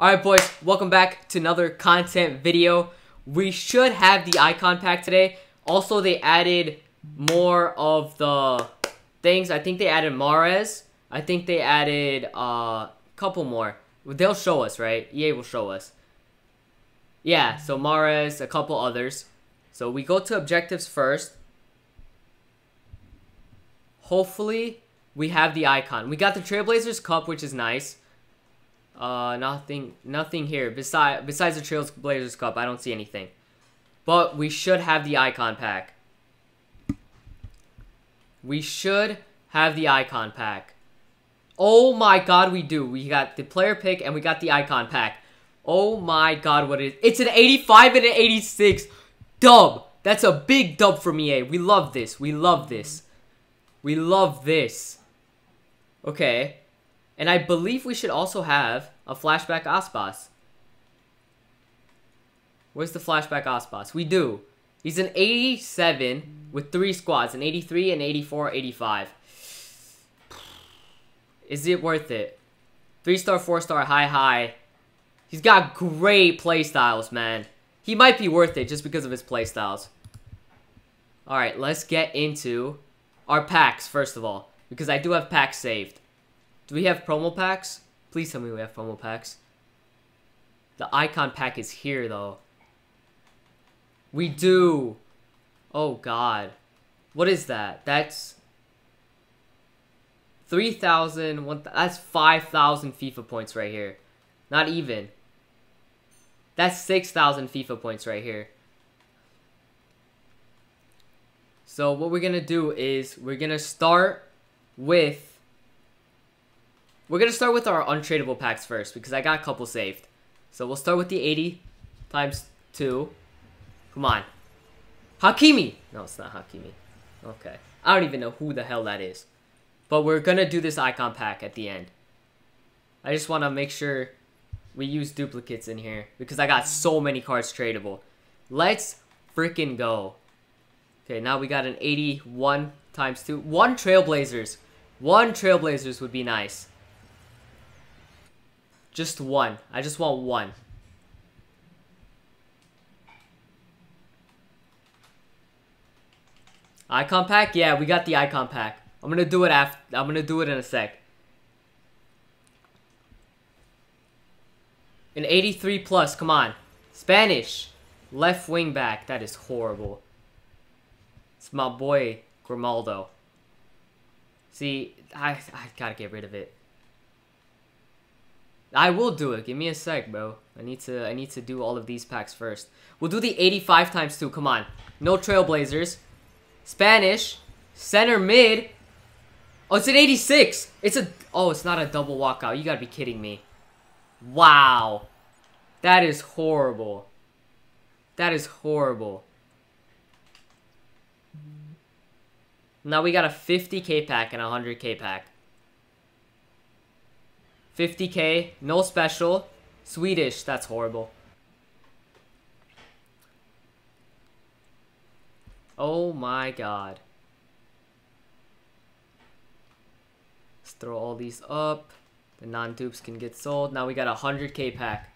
Alright boys, welcome back to another content video. We should have the icon pack today. Also, they added more of the things. I think they added Mahrez. I think they added a uh, couple more. They'll show us, right? EA will show us. Yeah, so Mahrez, a couple others. So we go to objectives first. Hopefully, we have the icon. We got the Trailblazers Cup, which is nice. Uh, nothing, nothing here. Besides, besides the Trailblazers Cup, I don't see anything. But we should have the icon pack. We should have the icon pack. Oh my god, we do. We got the player pick and we got the icon pack. Oh my god, what is it? It's an 85 and an 86. Dub. That's a big dub from EA. We love this. We love this. We love this. Okay. And I believe we should also have a flashback Aspas. Where's the flashback Aspas? We do. He's an 87 with three squads, an 83, an 84, 85. Is it worth it? Three star, four star, high, high. He's got great playstyles, man. He might be worth it just because of his playstyles. Alright, let's get into our packs, first of all. Because I do have packs saved. Do we have promo packs? Please tell me we have promo packs. The icon pack is here, though. We do. Oh, God. What is that? That's... 3,000... That's 5,000 FIFA points right here. Not even. That's 6,000 FIFA points right here. So what we're going to do is we're going to start with we're going to start with our untradeable packs first because I got a couple saved. So we'll start with the 80 times 2. Come on. Hakimi! No, it's not Hakimi. Okay. I don't even know who the hell that is. But we're going to do this icon pack at the end. I just want to make sure we use duplicates in here because I got so many cards tradable. Let's freaking go. Okay, now we got an 81 times 2. One Trailblazers. One Trailblazers would be nice. Just one. I just want one. Icon pack? Yeah, we got the icon pack. I'm gonna do it after. I'm gonna do it in a sec. An 83 plus. Come on. Spanish. Left wing back. That is horrible. It's my boy Grimaldo. See, I I gotta get rid of it. I will do it. Give me a sec, bro. I need to I need to do all of these packs first. We'll do the 85 times 2. Come on. No Trailblazers. Spanish. Center mid. Oh, it's an 86. It's a... Oh, it's not a double walkout. You gotta be kidding me. Wow. That is horrible. That is horrible. Now we got a 50k pack and a 100k pack. 50k, no special. Swedish, that's horrible. Oh my god. Let's throw all these up. The non-dupes can get sold. Now we got a 100k pack.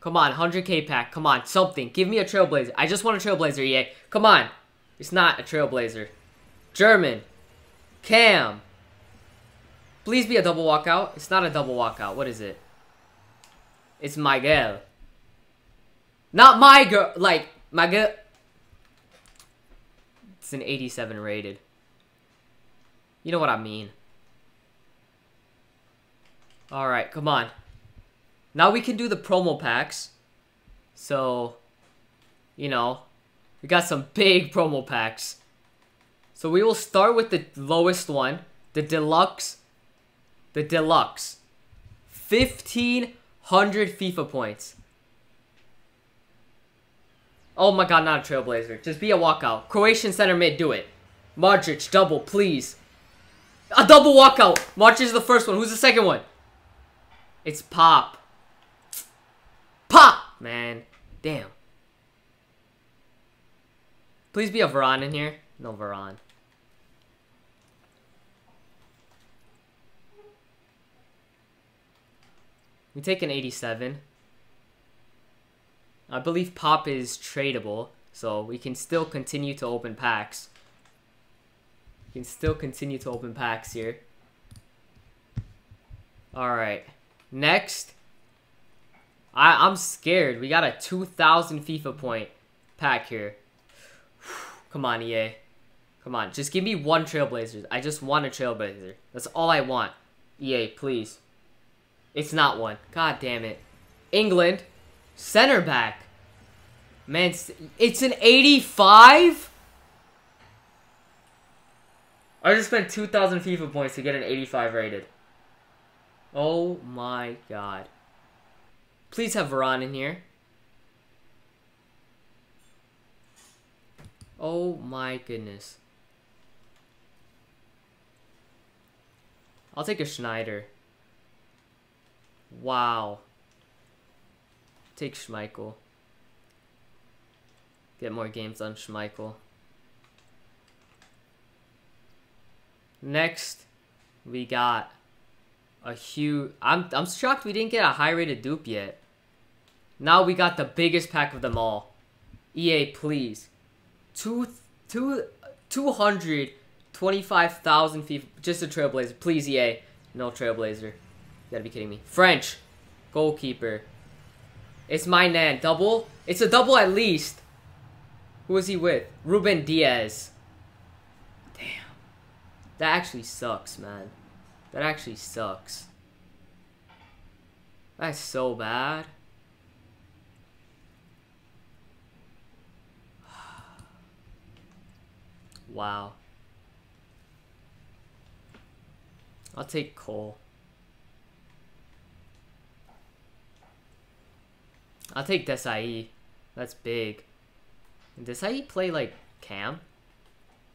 Come on, 100k pack. Come on, something. Give me a Trailblazer. I just want a Trailblazer, yeah. Come on. It's not a Trailblazer. German. Cam. Please be a double walkout. It's not a double walkout. What is it? It's Miguel. Not my girl. Like, Miguel. It's an 87 rated. You know what I mean. Alright, come on. Now we can do the promo packs. So, you know, we got some big promo packs. So we will start with the lowest one, the deluxe the deluxe. 1,500 FIFA points. Oh my god, not a Trailblazer. Just be a walkout. Croatian center mid, do it. Modric, double, please. A double walkout. Modric is the first one. Who's the second one? It's Pop. Pop! Man. Damn. Please be a Varane in here. No Varane. We take an 87. I believe Pop is tradable, so we can still continue to open packs. We can still continue to open packs here. Alright. Next. I, I'm scared. We got a 2,000 FIFA point pack here. Come on, EA. Come on. Just give me one Trailblazers. I just want a Trailblazer. That's all I want. EA, please. It's not one. God damn it. England. Center back. Man, it's an 85? I just spent 2,000 FIFA points to get an 85 rated. Oh my god. Please have Varane in here. Oh my goodness. I'll take a Schneider. Wow. Take Schmeichel. Get more games on Schmeichel. Next, we got a huge... I'm, I'm shocked we didn't get a high-rated dupe yet. Now we got the biggest pack of them all. EA, please. Two, two, 225,000 FIFA. Just a Trailblazer. Please, EA. No Trailblazer. Gotta be kidding me. French. Goalkeeper. It's Maignan. Double? It's a double at least. Who is he with? Ruben Dias. Damn. That actually sucks, man. That actually sucks. That's so bad. wow. I'll take Cole. I'll take Desailly. That's big. Does he play like Cam?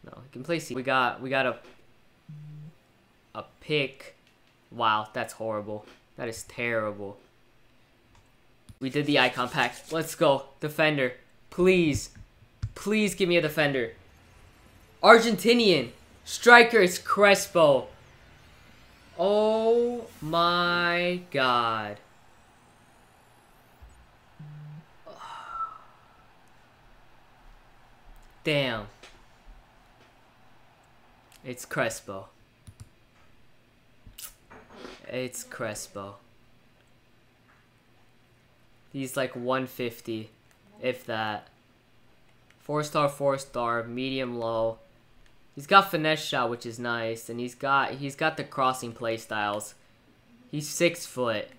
No, he can play C. We got we got a a pick. Wow, that's horrible. That is terrible. We did the icon pack. Let's go. Defender. Please. Please give me a defender. Argentinian. Striker is Crespo. Oh my god. Damn. It's Crespo. It's Crespo. He's like 150, if that. Four star, four star, medium low. He's got finesse shot, which is nice, and he's got he's got the crossing play styles. He's six foot.